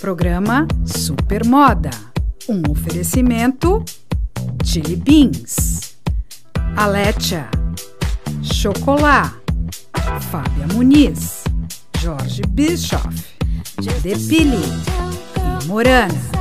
Programa Super Moda. Um oferecimento Chili Beans. Aletia. Chocolat. Fábia Muniz. Jorge Bischoff. Depili. E Morana.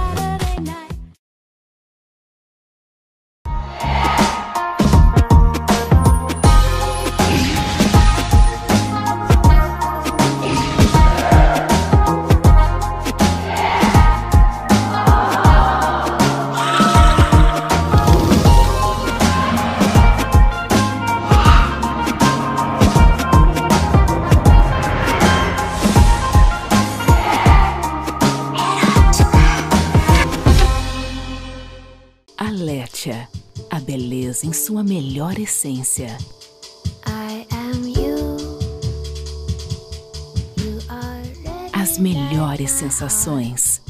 Essência. As melhores sensações.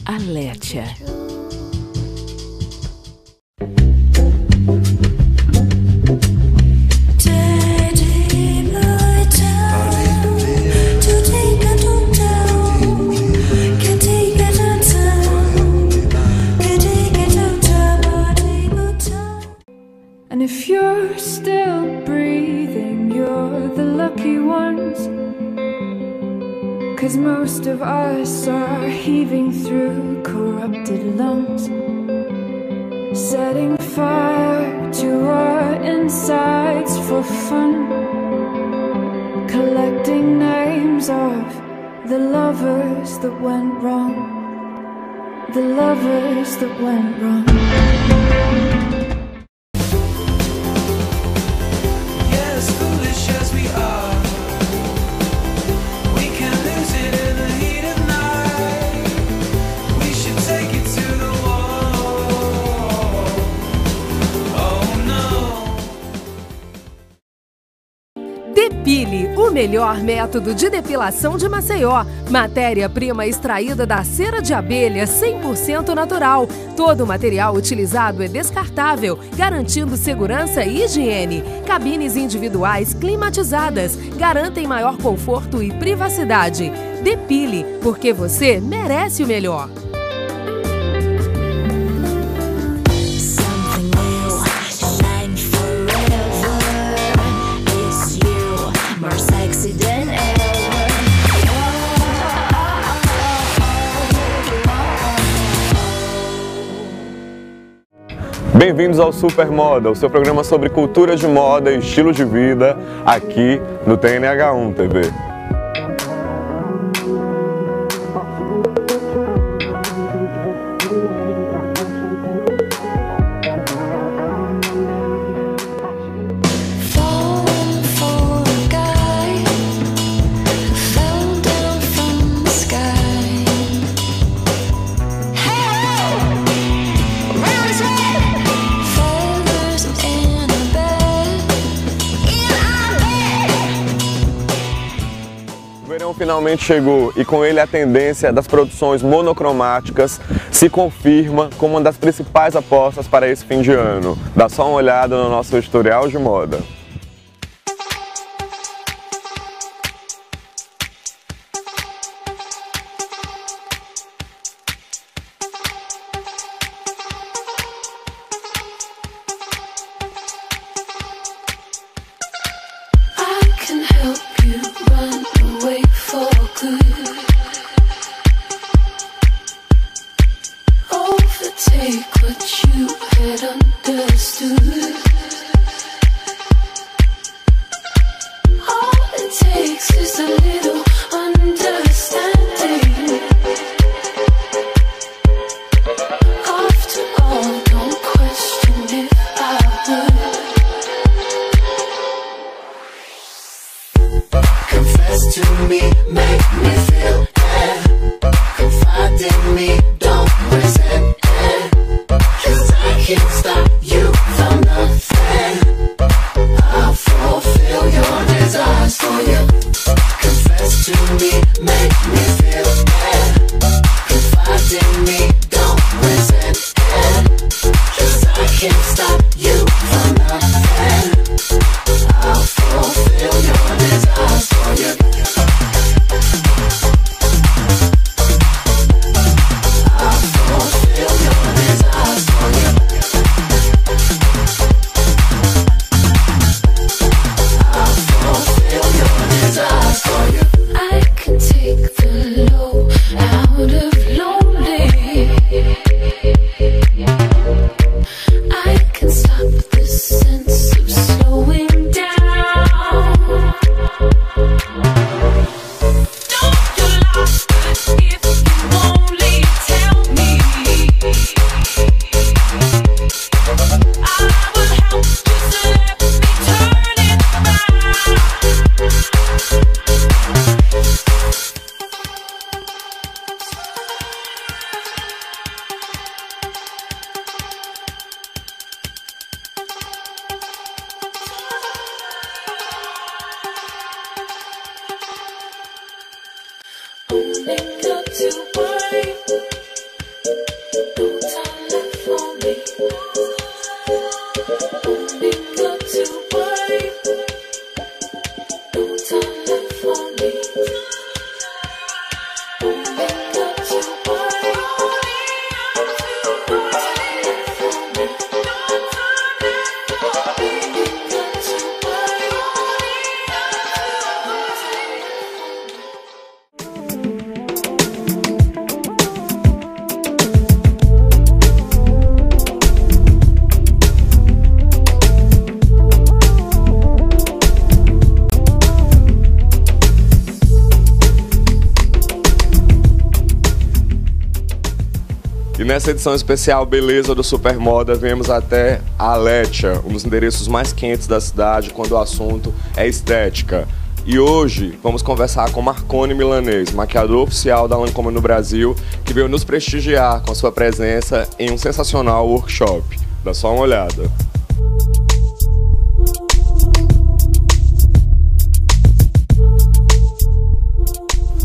Aletia. Cause most of us are heaving through corrupted lungs Setting fire to our insides for fun Collecting names of the lovers that went wrong The lovers that went wrong o melhor método de depilação de Maceió. Matéria-prima extraída da cera de abelha 100% natural. Todo o material utilizado é descartável, garantindo segurança e higiene. Cabines individuais climatizadas garantem maior conforto e privacidade. Depile, porque você merece o melhor. Bem-vindos ao Super Moda, o seu programa sobre cultura de moda e estilo de vida aqui no TNH1 TV. Finalmente chegou e com ele a tendência das produções monocromáticas se confirma como uma das principais apostas para esse fim de ano. Dá só uma olhada no nosso historial de moda. to me, make me feel nessa edição especial Beleza do Supermoda, viemos até a Aletia, um dos endereços mais quentes da cidade quando o assunto é estética. E hoje vamos conversar com Marcone Milanês, maquiador oficial da Lancôme no Brasil, que veio nos prestigiar com sua presença em um sensacional workshop. Dá só uma olhada.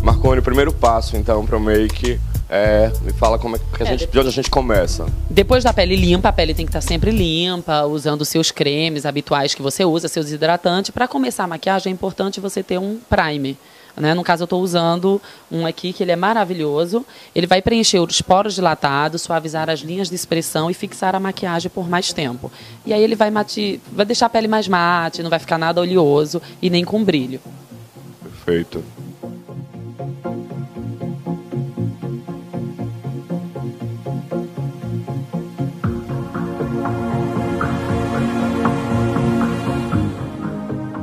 Marcone, o primeiro passo então para o make é, me fala como é que a gente, de onde a gente começa. Depois da pele limpa, a pele tem que estar sempre limpa, usando seus cremes habituais que você usa, seus hidratantes. Para começar a maquiagem é importante você ter um primer. Né? No caso, eu estou usando um aqui que ele é maravilhoso. Ele vai preencher os poros dilatados, suavizar as linhas de expressão e fixar a maquiagem por mais tempo. E aí ele vai, mate, vai deixar a pele mais mate, não vai ficar nada oleoso e nem com brilho. Perfeito.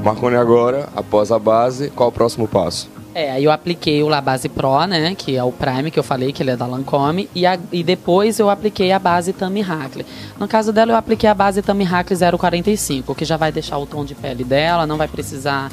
Marconi agora, após a base, qual o próximo passo? É, aí eu apliquei o La Base Pro, né, que é o Prime que eu falei, que ele é da Lancome, e, a, e depois eu apliquei a base Tammy Hackley. No caso dela, eu apliquei a base Tammy Hackley 045, que já vai deixar o tom de pele dela, não vai precisar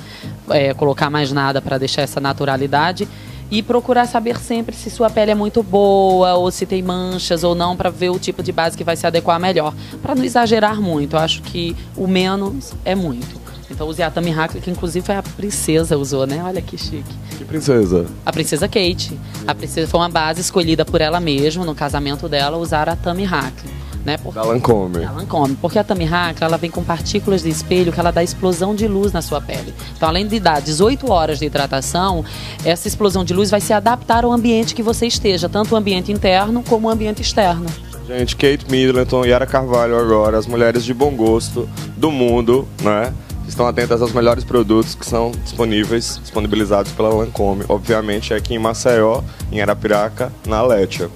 é, colocar mais nada para deixar essa naturalidade. E procurar saber sempre se sua pele é muito boa, ou se tem manchas ou não, para ver o tipo de base que vai se adequar melhor. Para não exagerar muito, eu acho que o menos é muito. Então usei a Tammy Hackley, que inclusive foi a princesa usou, né? Olha que chique. Que princesa? A princesa Kate. A princesa foi uma base escolhida por ela mesma, no casamento dela, usar a Tammy Hackley. Né? Porque, da Lancome. Da Lancome. Porque a Tammy Hackley, ela vem com partículas de espelho que ela dá explosão de luz na sua pele. Então, além de dar 18 horas de hidratação, essa explosão de luz vai se adaptar ao ambiente que você esteja, tanto o ambiente interno como o ambiente externo. Gente, Kate Middleton e Yara Carvalho agora, as mulheres de bom gosto do mundo, né? Estão atentas aos melhores produtos que são disponíveis, disponibilizados pela Lancome. Obviamente é aqui em Maceió, em Arapiraca, na Letia.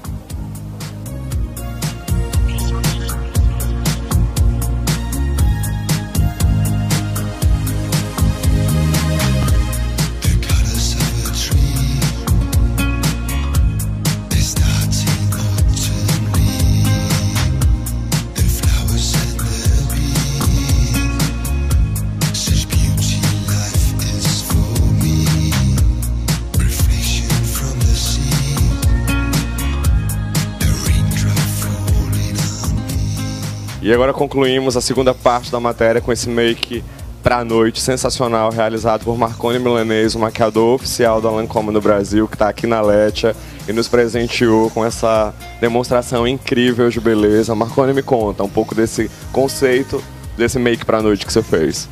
E agora concluímos a segunda parte da matéria com esse make pra noite sensacional realizado por Marconi Milanês, o maquiador oficial da Lancôme no Brasil, que está aqui na Letia e nos presenteou com essa demonstração incrível de beleza. Marconi, me conta um pouco desse conceito desse make pra noite que você fez.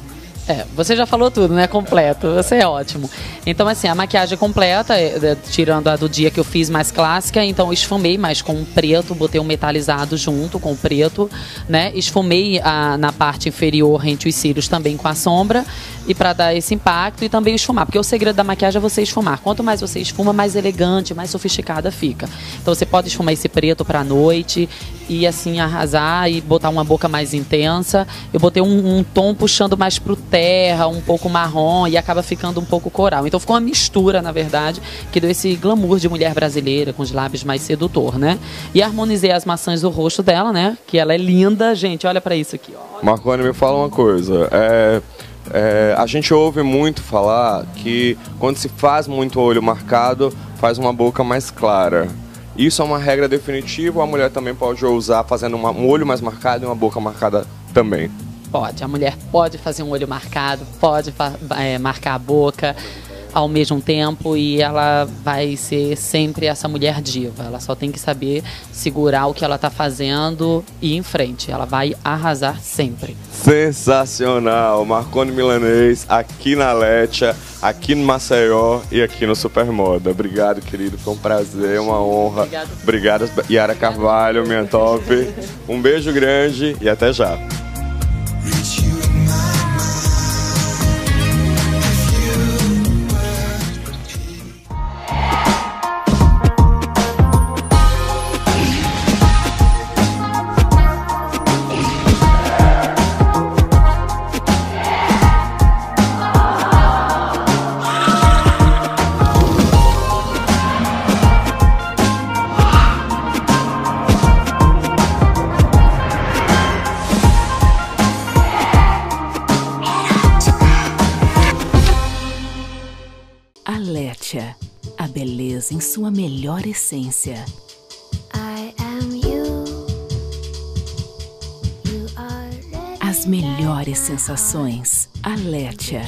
É, você já falou tudo, né? Completo. Você é ótimo. Então, assim, a maquiagem completa, é, é, tirando a do dia que eu fiz mais clássica, então esfumei mais com preto, botei um metalizado junto com o preto, né? Esfumei a, na parte inferior, entre os cílios, também com a sombra, e para dar esse impacto, e também esfumar, porque o segredo da maquiagem é você esfumar. Quanto mais você esfuma, mais elegante, mais sofisticada fica. Então, você pode esfumar esse preto pra noite e, assim, arrasar e botar uma boca mais intensa. Eu botei um, um tom puxando mais pro terra, um pouco marrom e acaba ficando um pouco coral. Então ficou uma mistura, na verdade, que deu esse glamour de mulher brasileira, com os lábios mais sedutor, né? E harmonizei as maçãs do rosto dela, né? Que ela é linda, gente, olha para isso aqui. Ó. Marconi, me fala uma coisa. É... É, a gente ouve muito falar que quando se faz muito olho marcado, faz uma boca mais clara. Isso é uma regra definitiva a mulher também pode usar fazendo uma, um olho mais marcado e uma boca marcada também? Pode. A mulher pode fazer um olho marcado, pode é, marcar a boca ao mesmo tempo e ela vai ser sempre essa mulher diva. Ela só tem que saber segurar o que ela está fazendo e ir em frente. Ela vai arrasar sempre. Sensacional! Marconi Milanês aqui na Letia, aqui no Maceió e aqui no Supermoda. Obrigado, querido. Foi um prazer, uma honra. Obrigado, Yara Carvalho, minha top. Um beijo grande e até já. Sua melhor essência. As melhores sensações. Aletia.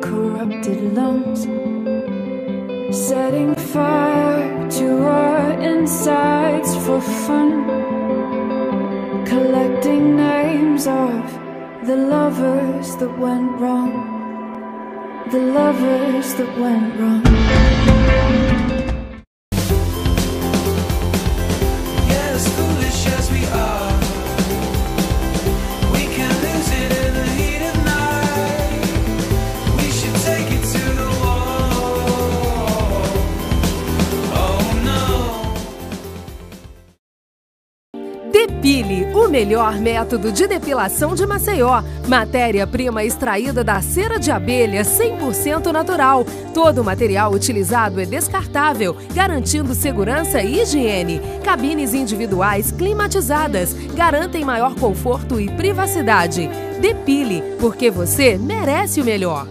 Corrupted lungs, setting fire to our insides for fun, collecting names of the lovers that went wrong, the lovers that went wrong. Melhor método de depilação de Maceió. Matéria-prima extraída da cera de abelha 100% natural. Todo o material utilizado é descartável, garantindo segurança e higiene. Cabines individuais climatizadas garantem maior conforto e privacidade. Depile, porque você merece o melhor.